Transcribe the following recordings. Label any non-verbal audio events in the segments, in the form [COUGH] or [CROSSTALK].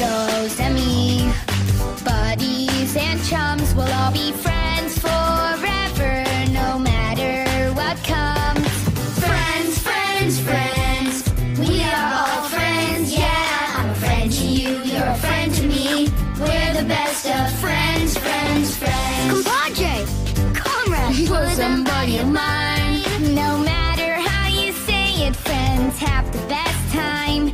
amigos and me. Buddies and chums will all be friends forever, no matter what comes. Friends, friends, friends. We are all friends, yeah. I'm a friend to you, you're a friend to me. We're the best of friends, friends, friends. Compadre! Comrade! [LAUGHS] Bosom buddy of mine. No matter how you say it, friends have the best time.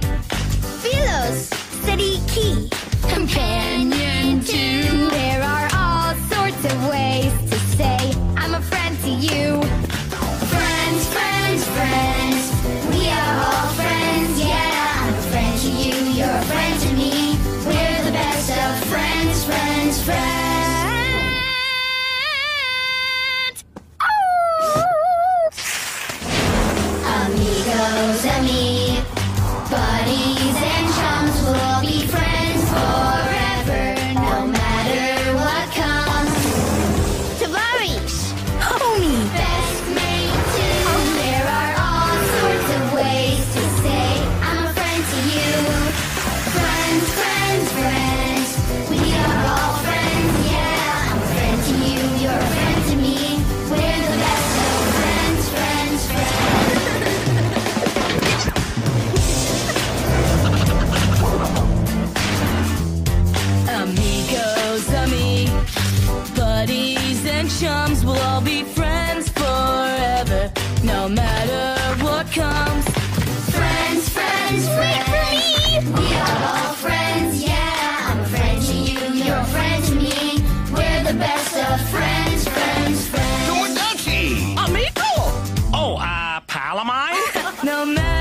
Philos! Steady key! Companion too. There are all sorts of ways to say I'm a friend to you. Friends, friends, friends. We are all friends, yeah. I'm a friend to you, you're a friend to me. We're the best of friends, friends, friends. Chums will all be friends forever, no matter what comes. Friends, friends, friends. Friends, friends, friends. Tomodachi! Amigo! Oh, uh, pal of mine? No matter